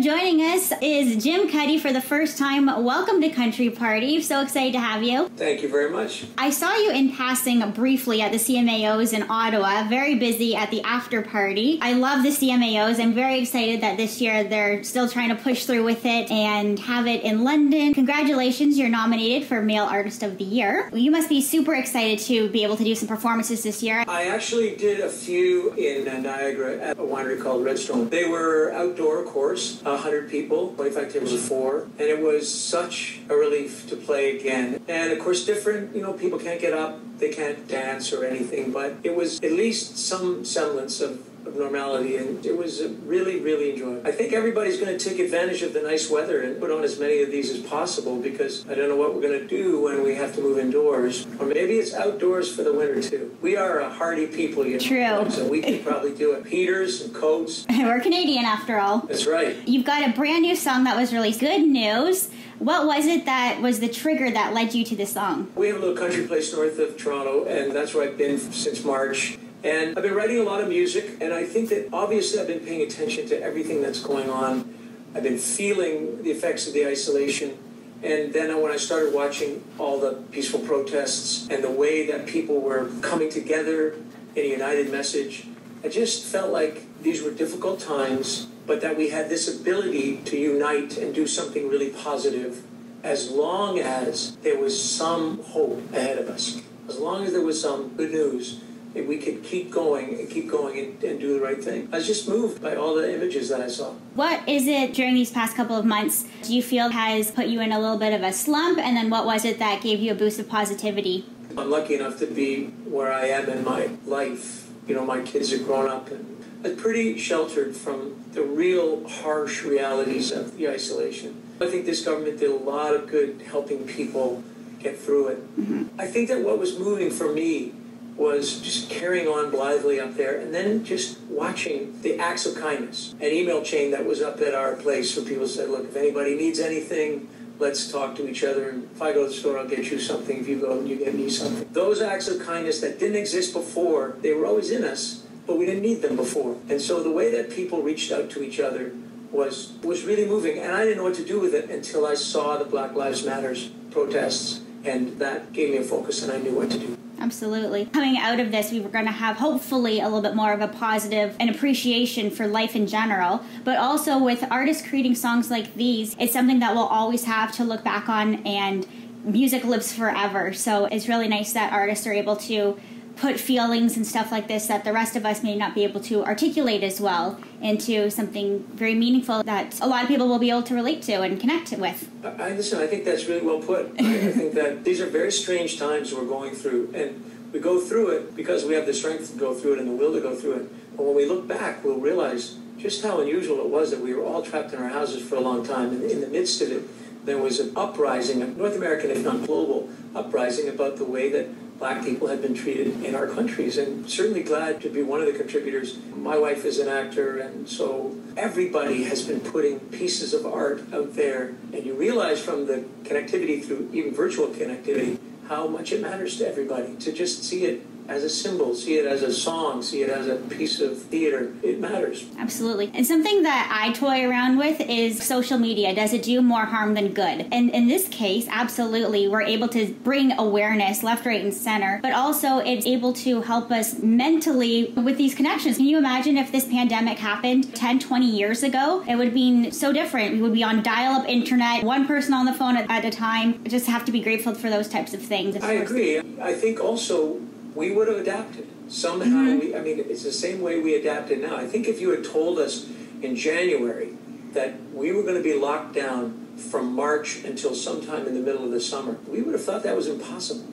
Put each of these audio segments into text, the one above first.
Joining us is Jim Cuddy for the first time. Welcome to Country Party. So excited to have you. Thank you very much. I saw you in passing briefly at the CMAOs in Ottawa, very busy at the after party. I love the CMAOs. I'm very excited that this year they're still trying to push through with it and have it in London. Congratulations, you're nominated for Male Artist of the Year. You must be super excited to be able to do some performances this year. I actually did a few in Niagara at a winery called Redstone. They were outdoor, of course. 100 people, 25 tables of four, and it was such a relief to play again. And of course, different, you know, people can't get up, they can't dance or anything, but it was at least some semblance of of normality, and it was really, really enjoyable. I think everybody's going to take advantage of the nice weather and put on as many of these as possible because I don't know what we're going to do when we have to move indoors, or maybe it's outdoors for the winter too. We are a hardy people, you know. True. So we can probably do it. Heaters and coats. We're Canadian after all. That's right. You've got a brand new song that was released. Good news. What was it that was the trigger that led you to this song? We have a little country place north of Toronto, and that's where I've been since March. And I've been writing a lot of music, and I think that obviously I've been paying attention to everything that's going on. I've been feeling the effects of the isolation. And then when I started watching all the peaceful protests and the way that people were coming together in a united message, I just felt like these were difficult times, but that we had this ability to unite and do something really positive as long as there was some hope ahead of us. As long as there was some good news if we could keep going and keep going and, and, do the right thing. I was just moved by all the images that I saw. What is it during these past couple of months do you feel has put you in a little bit of a slump? And then what was it that gave you a boost of positivity? I'm lucky enough to be where I am in my life. You know, my kids are grown up and I'm pretty sheltered from the real harsh realities of the isolation. I think this government did a lot of good helping people get through it. Mm-hmm. I think that what was moving for me was just carrying on blithely up there and then just watching the acts of kindness. An email chain that was up at our place where people said, look, if anybody needs anything, let's talk to each other. And if I go to the store, I'll get you something. If you go you get me something. Those acts of kindness that didn't exist before, they were always in us, but we didn't need them before. And so the way that people reached out to each other was was really moving. And I didn't know what to do with it until I saw the Black Lives Matters protests. And that gave me a focus and I knew what to do. Absolutely. Coming out of this, we were going to have hopefully a little bit more of a positive and appreciation for life in general, but also with artists creating songs like these, it's something that we'll always have to look back on and music lives forever. So it's really nice that artists are able to put feelings and stuff like this that the rest of us may not be able to articulate as well into something very meaningful that a lot of people will be able to relate to and connect with. I, listen. I think that's really well put. I, I think that these are very strange times we're going through, and we go through it because we have the strength to go through it and the will to go through it. But when we look back, we'll realize just how unusual it was that we were all trapped in our houses for a long time, and in the midst of it, there was an uprising, a North American, if not global, uprising about the way that black people have been treated in our countries. And certainly glad to be one of the contributors. My wife is an actor, and so everybody has been putting pieces of art out there. And you realize from the connectivity through even virtual connectivity how much it matters to everybody to just see it as a symbol, see it as a song, see it as a piece of theater. It matters. Absolutely. And something that I toy around with is social media. Does it do more harm than good? And in this case, absolutely, we're able to bring awareness left, right, and center, but also it's able to help us mentally with these connections. Can you imagine if this pandemic happened 10, 20 years ago? It would have been so different. We would be on dial up internet, one person on the phone at, a time. Just have to be grateful for those types of things. I agree. I think also we would have adapted. Somehow, mm-hmm. we, I mean, it's the same way we adapted now. I think if you had told us in January that we were going to be locked down from March until sometime in the middle of the summer, we would have thought that was impossible.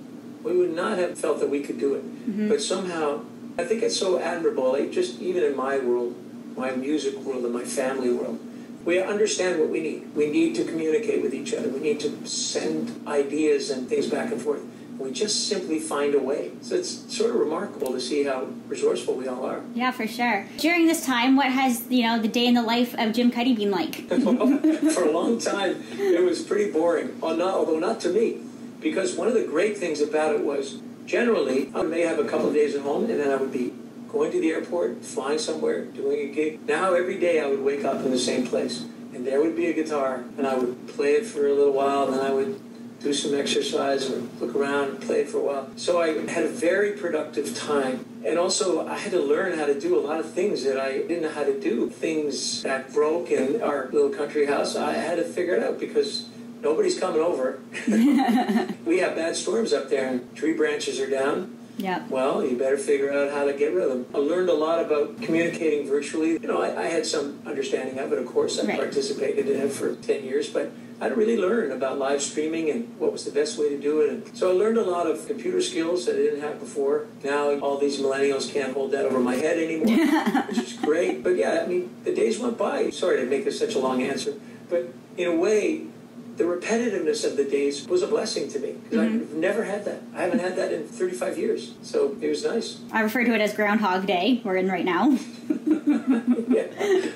We would not have felt that we could do it. Mm-hmm. But somehow, I think it's so admirable, like just even in my world, my music world, and my family world, we understand what we need. We need to communicate with each other. We need to send ideas and things back and forth we just simply find a way. So it's sort of remarkable to see how resourceful we all are. Yeah, for sure. During this time, what has you know the day in the life of Jim Cuddy been like? well, for a long time, it was pretty boring. Uh, although not to me, because one of the great things about it was generally I may have a couple of days at home, and then I would be going to the airport, flying somewhere, doing a gig. Now every day I would wake up in the same place and there would be a guitar, and I would play it for a little while, and then I would do some exercise and look around and play for a while. So I had a very productive time. And also, I had to learn how to do a lot of things that I didn't know how to do. Things that broke in our little country house, I had to figure it out because nobody's coming over. we have bad storms up there, and tree branches are down. Yeah. Well, you better figure out how to get rid of them. I learned a lot about communicating virtually. You know, I, I had some understanding of it, of course. I right. participated in it for 10 years, but I had to really learn about live streaming and what was the best way to do it. And so I learned a lot of computer skills that I didn't have before. Now all these millennials can't hold that over my head anymore, which is great. But yeah, I mean, the days went by. Sorry to make this such a long answer, but in a way, the repetitiveness of the days was a blessing to me because mm-hmm. I've never had that. I haven't had that in 35 years. So it was nice. I refer to it as Groundhog Day. We're in right now.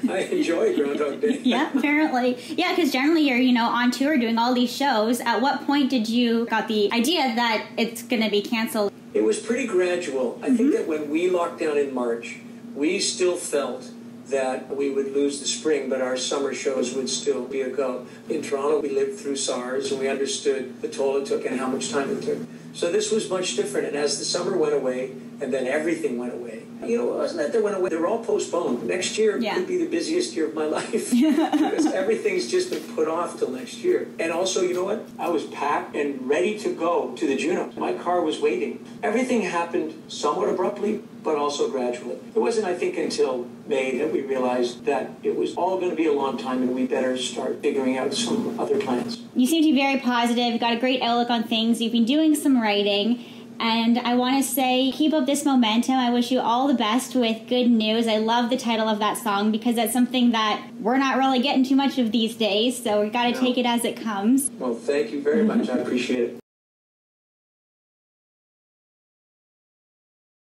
I enjoy Groundhog Day. yeah, apparently. Yeah, because generally you're, you know, on tour doing all these shows. At what point did you got the idea that it's going to be canceled? It was pretty gradual. I mm-hmm. think that when we locked down in March, we still felt that we would lose the spring, but our summer shows would still be a go. In Toronto, we lived through SARS and we understood the toll it took and how much time it took. So this was much different. And as the summer went away, and then everything went away. You know, it wasn't that they went away. They're all postponed. Next year yeah. could be the busiest year of my life because everything's just been put off till next year. And also, you know what? I was packed and ready to go to the Juno. My car was waiting. Everything happened somewhat abruptly, but also gradually. It wasn't, I think, until May that we realized that it was all going to be a long time and we better start figuring out some other plans. You seem to be very positive. You've got a great outlook on things. You've been doing some writing. And I want to say, keep up this momentum. I wish you all the best with good news. I love the title of that song because that's something that we're not really getting too much of these days. So we've got to no. take it as it comes. Well, thank you very much. I appreciate it.